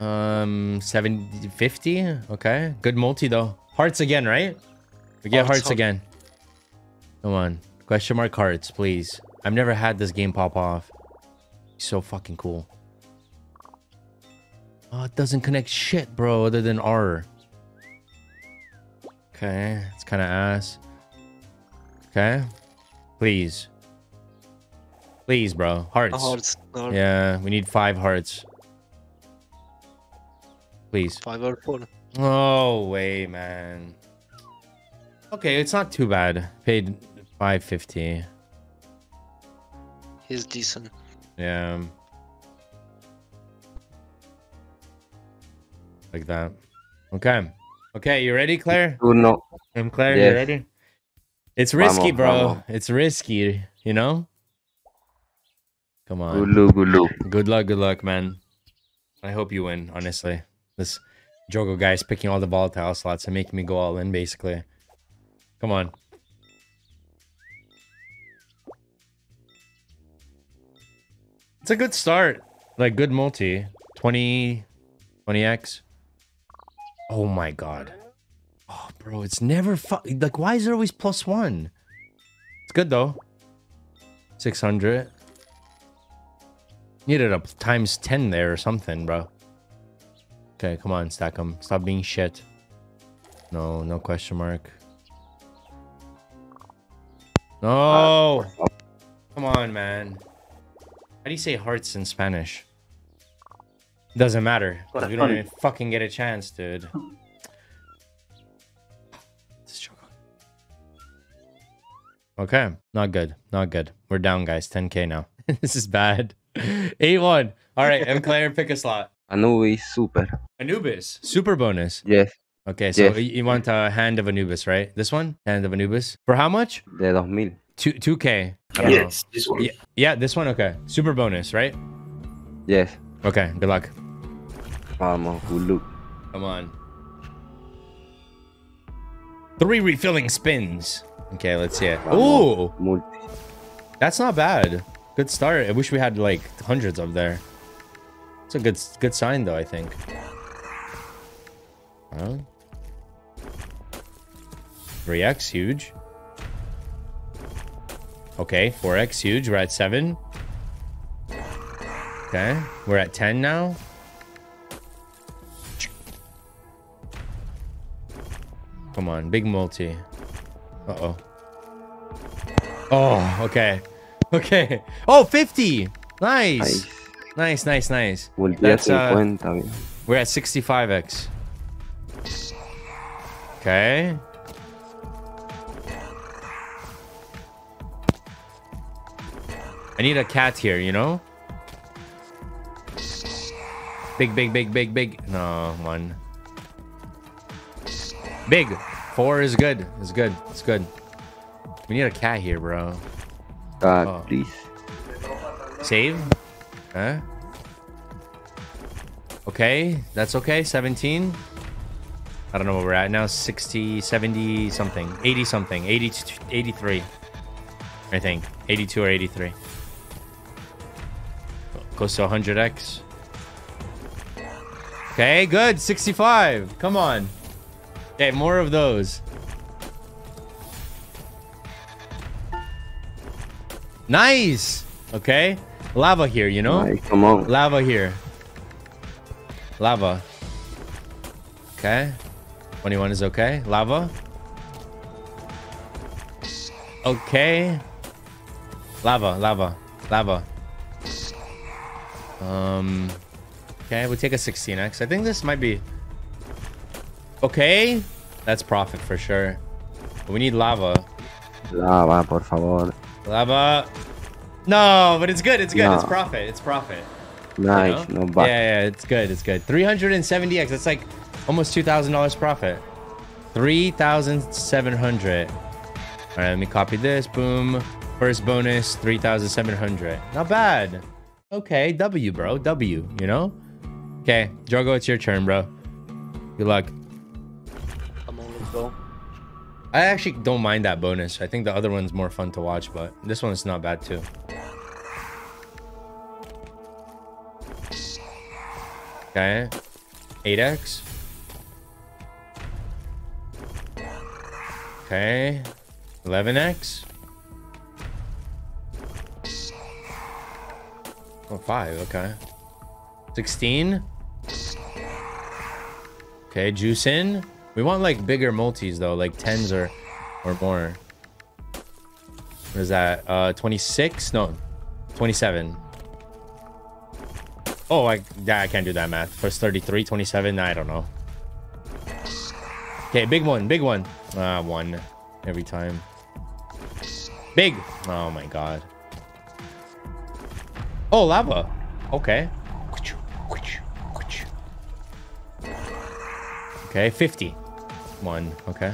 Speaker 1: Um, 70, 50? Okay. Good multi, though. Hearts again, right? We get
Speaker 2: Hearts,
Speaker 1: hearts again. Come on. Question mark hearts, please. I've never had this game pop off. So fucking cool. Oh, it doesn't connect shit, bro, other than R. Okay, it's kind of ass. Okay. Please. Please, bro. Hearts.
Speaker 2: Hearts. Hearts.
Speaker 1: Yeah, we need five hearts. Please.
Speaker 2: Five or four.
Speaker 1: Oh, way, man. Okay, it's not too bad. Paid 550.
Speaker 2: He's decent.
Speaker 1: Yeah. Like that. Okay. Okay, you ready, Claire?
Speaker 4: Uno.
Speaker 1: I'm um, Claire, you ready? It's risky,
Speaker 4: Vamos,
Speaker 1: bro.
Speaker 4: vamos.
Speaker 1: It's risky, you know? Come on.
Speaker 4: Good look, good look.
Speaker 1: Good luck, good luck, man. I hope you win, honestly. This Jogo guy is picking all the volatile slots and making me go all in, basically. Come on. It's a good start. Like, good multi. 20... 20x. Oh my god. Oh, bro, it's never Like, why is there always plus one? It's good, though. 600. Needed a times 10 there or something, bro. Okay, come on, stack them. Stop being shit. No, no question mark. No! Uh, come on, man. How do you say hearts in Spanish? Doesn't matter. We don't even fucking get a chance, dude. [laughs] This is Choco. Okay, not good. Not good. We're down, guys. 10k now. [laughs] this is bad. [laughs] 8-1. All right, M. Claire, pick a slot.
Speaker 4: Anubis, super.
Speaker 1: Anubis. Super bonus.
Speaker 4: Yes,
Speaker 1: Okay, so
Speaker 4: Yes.
Speaker 1: you want a hand of Anubis, right? This one? Hand of Anubis. For how much?
Speaker 4: de 2000.
Speaker 1: Two, 2k. I don't
Speaker 5: Yes, this one.
Speaker 1: Yeah, yeah, this one? Okay. Super bonus, right?
Speaker 4: Yes.
Speaker 1: Okay, good luck.
Speaker 4: Vamos, good look.
Speaker 1: Come on. Three refilling spins. Okay, let's see it. Ooh, that's not bad. Good start. I wish we had like hundreds up there. It's a good good sign though, I think. Huh? 3x, huge. Okay, 4x, huge. We're at 7. Okay, we're at 10 now. Come on, big multi. Uh-oh. Oh, okay. [laughs] Okay. Oh, 50! Nice!
Speaker 4: Nice.
Speaker 1: Nice, nice, nice. That's, uh, We're at 65x. Okay. I need a cat here, you know? Big, big, big, big, big. No, one. Big. Four is good. It's good. It's good. We need a cat here, bro.
Speaker 4: God,
Speaker 1: Oh.
Speaker 4: please.
Speaker 1: Save. Huh? Okay, that's okay. 17. I don't know where we're at now. 60, 70 something. 80 something. 80 83. I think. 82 or 83. Close to 100x. Okay, good. 65. Come on. Okay, more of those. Nice. Okay. Lava here, you know?
Speaker 4: Nice, come on.
Speaker 1: Lava here. Lava. Okay. 21 is okay. Lava. Okay. Lava, lava, lava. Um. Okay, we'll take a 16x. I think this might be. Okay. That's profit for sure. But we need lava.
Speaker 4: Lava, por favor.
Speaker 1: Lava. No, but it's good. It's good. It's profit. It's profit. you
Speaker 4: Nice,
Speaker 1: know?
Speaker 4: no bad.
Speaker 1: Yeah, yeah, it's good. It's good. 370x. That's like almost $2,000 profit. 3,700. All right, let me copy this. Boom. First bonus, 3,700. Not bad. Okay, W, bro. W, you know? Okay, Drogo, it's your turn, bro. Good luck.
Speaker 2: Go.
Speaker 1: I actually don't mind that bonus. I think the other one's more fun to watch, but this one's not bad too. Okay. 8x. Okay. 11x. Oh, 5. Okay. 16. Okay, juice in. We want like bigger multis though, like 10s or or more. What is that? Uh 26? No. 27. Oh, I yeah, I can't do that math. First 33, 27, I don't know. Okay, big one, big one. Ah, one every time. Big. Oh my god. Oh, lava. Okay. Okay, 50. One. Okay.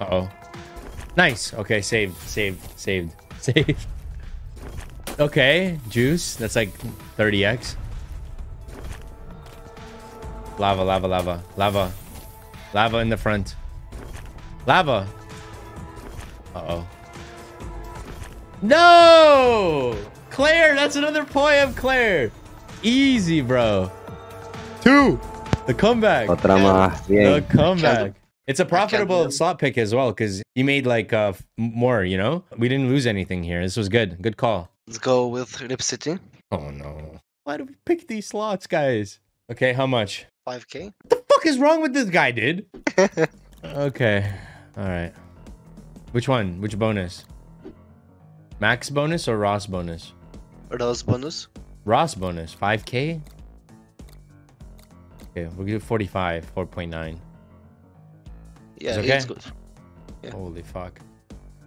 Speaker 1: Uh-oh. Nice. Okay, saved, saved, saved, [laughs] saved. Okay, juice. That's like 30x. Lava, lava, lava, lava. Lava in the front. Lava. Uh-oh. No! Claire, that's another point of Claire. Easy, bro. Two. The comeback.
Speaker 4: Otra más.
Speaker 1: The comeback. It's a profitable slot pick as well because you made like uh more, you know? We didn't lose anything here. This was good. Good call.
Speaker 2: Let's go with Rip City.
Speaker 1: Oh no. Why do we pick these slots, guys? Okay, how much?
Speaker 2: 5k.
Speaker 1: What the fuck is wrong with this guy, dude? [laughs] okay. All right. Which one? Which bonus? Max bonus or Ross bonus?
Speaker 2: Ross bonus.
Speaker 1: Ross bonus, 5k? Okay, we'll do 45, 4.9.
Speaker 2: Yeah,
Speaker 1: okay?
Speaker 2: it's good. Yeah.
Speaker 1: Holy fuck.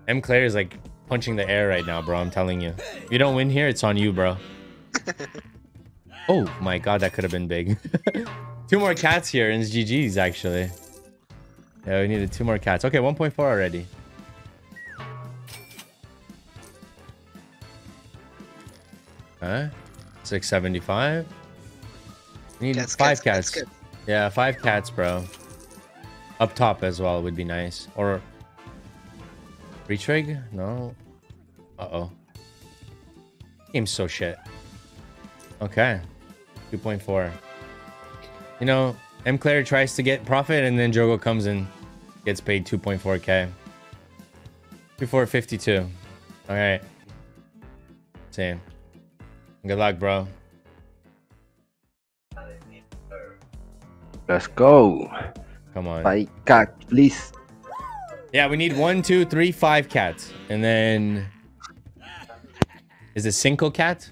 Speaker 1: M. Claire is like punching the air right now, bro. I'm telling you. If you don't win here, it's on you, bro. [laughs] oh my god, that could have been big. [laughs] two more cats here and it's GG's actually. Yeah, we needed two more cats. Okay, 1.4 already. Huh? 675. We need
Speaker 2: Cats,
Speaker 1: five
Speaker 2: cats,
Speaker 1: cats. Yeah, five cats, bro. Up top as well would be nice. Or retrig? No. Uh-oh. Game's so shit. Okay. 2.4. You know, M. Claire tries to get profit and then Jogo comes and gets paid 2.4k. 2452. Alright. Same. Good luck, bro.
Speaker 4: Let's go.
Speaker 1: Come on.
Speaker 4: Five cat, please.
Speaker 1: Yeah, we need one, two, three, five cats. And then is it cinco cat?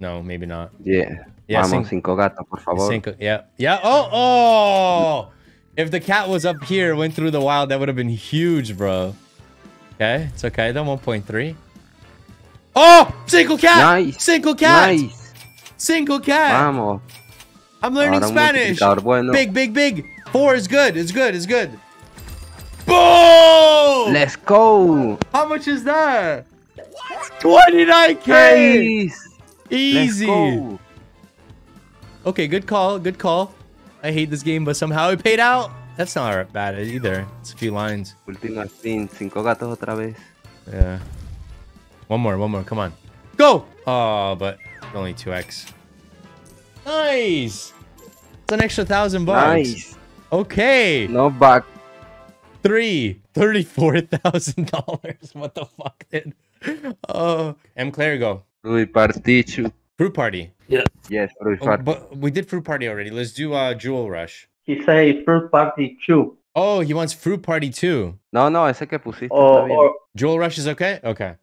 Speaker 1: No, maybe not.
Speaker 4: Yeah.
Speaker 1: Yeah,
Speaker 4: Vamos,
Speaker 1: cin-
Speaker 4: cinco gatos, por favor.
Speaker 1: cinco. Yeah. Yeah. Oh, oh. If the cat was up here, went through the wild, that would have been huge, bro. Okay, it's okay. Then 1.3. Oh, single cat.
Speaker 4: Nice.
Speaker 1: Single cat.
Speaker 4: Nice.
Speaker 1: Single cat.
Speaker 4: Vamos.
Speaker 1: I'm learning
Speaker 4: Ahora
Speaker 1: Spanish.
Speaker 4: bueno.
Speaker 1: Big, big, big. Four is good. It's good. It's good. Boom!
Speaker 4: Let's go.
Speaker 1: How much is that? 29k.
Speaker 4: Nice.
Speaker 1: Easy. Okay, good call. Good call. I hate this game, but somehow it paid out. That's not bad either. It's a few lines.
Speaker 4: Última. Cinco gatos otra vez.
Speaker 1: Yeah. One more. One more. Come on. Go. Oh, but only 2x. Nice. It's an extra thousand bucks.
Speaker 4: Nice.
Speaker 1: Okay.
Speaker 4: No back.
Speaker 1: Three. Thirty-four thousand dollars. What the fuck, dude? Oh, M. Claire, go.
Speaker 4: Rui Partichu.
Speaker 1: Fruit party.
Speaker 4: Yes, Rui
Speaker 1: Oh,
Speaker 4: Party.
Speaker 1: but we did fruit party already. Let's do uh jewel rush.
Speaker 3: He say fruit party two.
Speaker 1: Oh, he wants fruit party too.
Speaker 4: No, no, ese que pusiste
Speaker 3: Or,
Speaker 4: está bien.
Speaker 3: or
Speaker 1: Jewel rush is okay. Okay.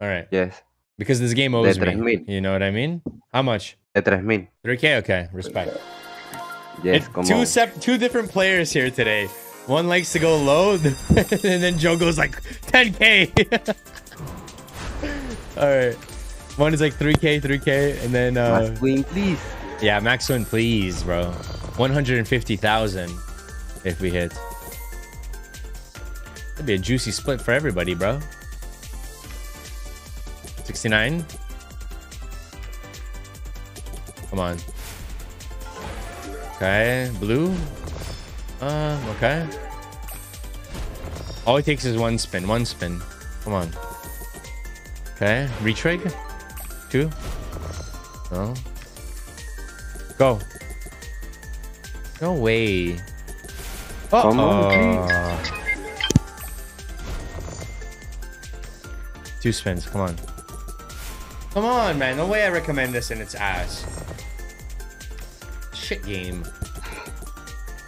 Speaker 1: All right.
Speaker 4: Yes.
Speaker 1: Because this game owes me. You know what I mean? How much?
Speaker 4: De 3000.
Speaker 1: 3k. Okay. Respect.
Speaker 4: Yes,
Speaker 1: two sep- two different players here today. One likes to go low, [laughs] and then Joe goes like 10k. [laughs] All right. One is like 3k, 3k, and then uh,
Speaker 4: Más win, please.
Speaker 1: yeah, max win, please, bro. 150,000 if we hit. That'd be a juicy split for everybody, bro. 69. Come on. Okay, blue. Uh, okay. All it takes is one spin, one spin. Come on. Okay, retrig. Two. No. Go. No way.
Speaker 4: Come on.
Speaker 1: Two spins, come on. Come on, man. No way I recommend this in its ass. Shit game.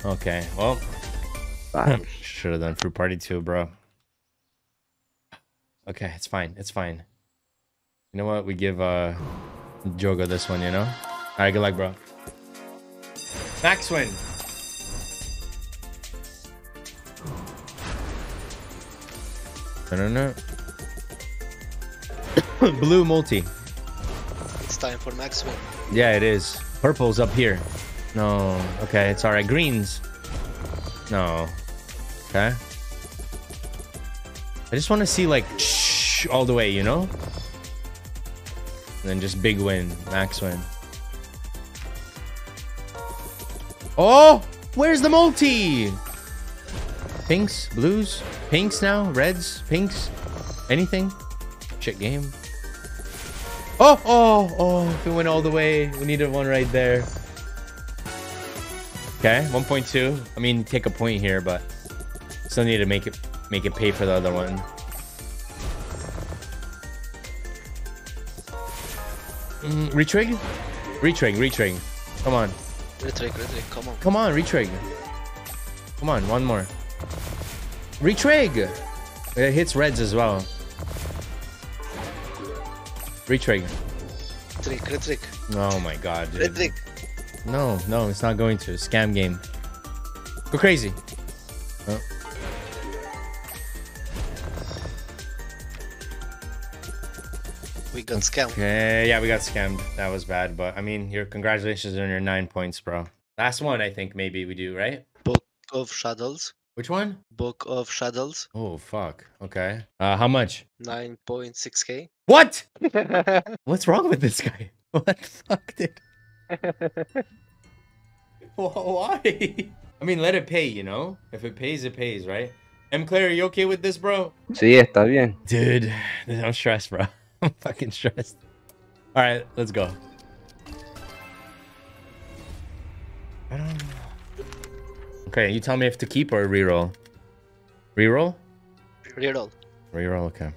Speaker 1: Okay, well,
Speaker 4: Bye. [laughs]
Speaker 1: should have done fruit party too, bro. Okay, it's fine. It's fine. You know what? We give uh Jogo this one, you know? Alright, good luck, bro. Max win. No, no, no. Blue multi.
Speaker 2: It's time for max win.
Speaker 1: Yeah, it is. Purple's up here. No. Okay, it's alright. Greens. No. Okay. I just want to see like shh all the way, you know? And then just big win, max win. Oh, where's the multi? Pinks, blues, pinks now, reds, pinks, anything? Shit game. Oh, oh, oh, if it went all the way, we needed one right there. Okay, 1.2. I mean, take a point here, but still need to make it make it pay for the other one. Mm, retrig? Retrig, retrig. Come on.
Speaker 2: Retrig, retrig, come on.
Speaker 1: Come on, retrig. Come on, one more. Retrig! It hits reds as well. Retrig.
Speaker 2: Retrig, retrig,
Speaker 1: Oh my god, dude.
Speaker 2: retrig.
Speaker 1: No, no, it's not going to. Scam game. Go crazy. Oh.
Speaker 2: We got scammed.
Speaker 1: Okay, yeah, we got scammed. That was bad, but I mean, your congratulations on your nine points, bro. Last one, I think maybe we do, right?
Speaker 2: Book of Shadows.
Speaker 1: Which one?
Speaker 2: Book of Shadows.
Speaker 1: Oh fuck. Okay. Uh, how much?
Speaker 2: 9.6k.
Speaker 1: What? [laughs] What's wrong with this guy? [laughs] What the fuck, dude? [laughs] Wh- Why? I mean, let it pay, you know? If it pays, it pays, right? M. Claire, are you okay with this, bro?
Speaker 4: Sí, está bien.
Speaker 1: Dude, [laughs] I'm stressed, bro. [laughs] I'm fucking stressed. All right, let's go. I don't know. Okay, you tell me if to keep or reroll. Reroll?
Speaker 2: Reroll.
Speaker 1: Reroll, okay.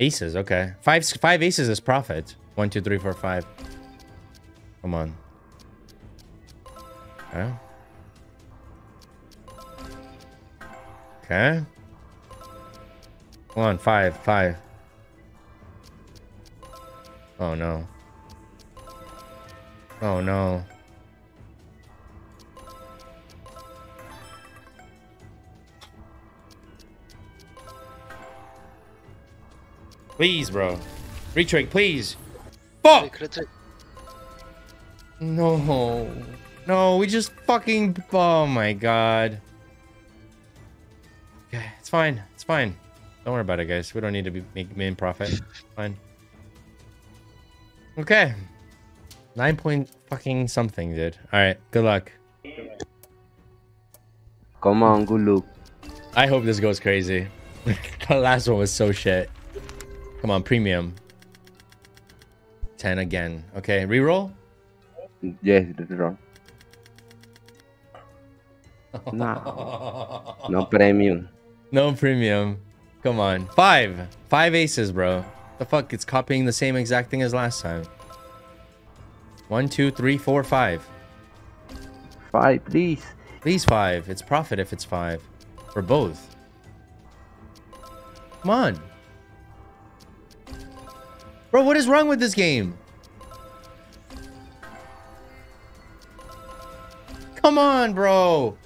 Speaker 1: Aces, okay. Five five aces is profit. One, two, three, four, five. Come on. Okay. Okay. Come on, five, five. Oh no. Oh no. Please, bro. Retrig, please. Fuck! No. No, we just fucking. Oh my god. Okay, it's fine. It's fine. Don't worry about it, guys. We don't need to be make main profit. fine. Okay. Nine point fucking something, dude. All right. Good luck.
Speaker 4: Come on, good luck.
Speaker 1: I hope this goes crazy. [laughs] the last one was so shit. Come on, premium. Ten again. Okay, reroll.
Speaker 4: Yes, that's wrong. [laughs] No. No premium.
Speaker 1: No premium. Come on. Five. Five aces, bro. The fuck? It's copying the same exact thing as last time. One, two, three, four, five.
Speaker 4: Five, please.
Speaker 1: Please five. It's profit if it's five. For both. Come on. Bro, what is wrong with this game? Come on, bro.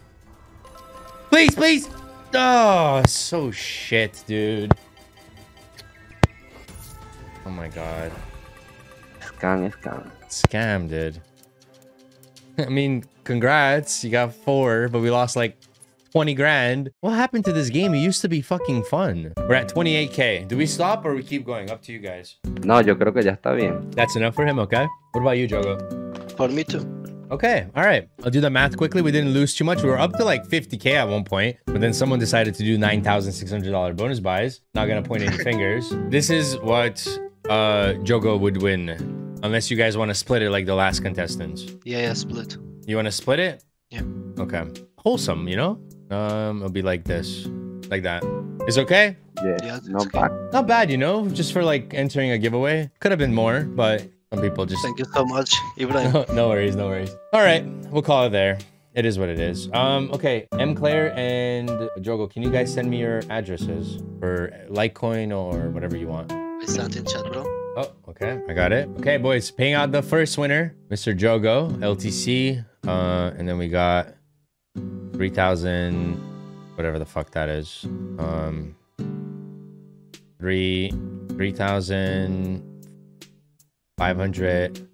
Speaker 1: Please, please. Oh, so shit, dude. Oh my god.
Speaker 4: Scam, scam.
Speaker 1: Scam, dude. [laughs] I mean, congrats. You got four, but we lost like 20 grand. What happened to this game? It used to be fucking fun. We're at 28k. Do we stop or we keep going? Up to you guys.
Speaker 4: No, yo creo que ya está bien.
Speaker 1: That's enough for him, okay? What about you, Jogo?
Speaker 2: For me too.
Speaker 1: Okay, all right. I'll do the math quickly. We didn't lose too much. We were up to like 50k at one point, but then someone decided to do $9,600 bonus buys. Not gonna point any fingers. This is what uh Jogo would win, unless you guys want to split it like the last contestants.
Speaker 2: Yeah, yeah, split.
Speaker 1: You want to split it?
Speaker 2: Yeah.
Speaker 1: Okay. Wholesome, you know? Um, it'll be like this, like that. Is okay?
Speaker 4: Yes,
Speaker 2: Yeah, it's
Speaker 4: no
Speaker 2: okay.
Speaker 4: back.
Speaker 1: Not bad, you know? Just for like entering a giveaway. Could have been more, but some people just
Speaker 2: Thank you so much, Ibrahim. [laughs]
Speaker 1: no, no worries, no worries. All right, we'll call it there. It is what it is. Um, okay, M Claire and Jogo, can you guys send me your addresses for Litecoin or whatever you want?
Speaker 2: I sent in chat, bro.
Speaker 1: Oh, okay, I got it. Okay, boys, paying out the first winner, Mr. Jogo, LTC, uh, and then we got three thousand, whatever the fuck that is. Um, three, three thousand five hundred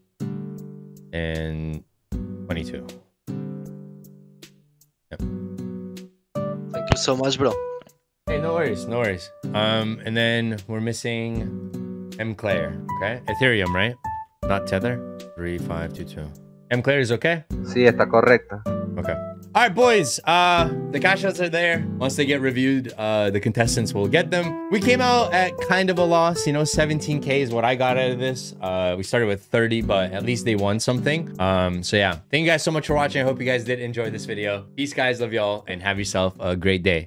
Speaker 1: and twenty-two.
Speaker 2: Thank you so much, bro.
Speaker 1: Hey, no worries, no worries. Um, and then we're missing M Claire. Okay, Ethereum, right? Not Tether. Three, five, two, two. M Claire is okay.
Speaker 4: Sí, está correcta.
Speaker 1: Okay. All right, boys. Uh, the cash outs are there. Once they get reviewed, uh, the contestants will get them. We came out at kind of a loss. You know, 17k is what I got out of this. Uh, we started with 30, but at least they won something. Um, so yeah, thank you guys so much for watching. I hope you guys did enjoy this video. Peace, guys. Love y'all, and have yourself a great day.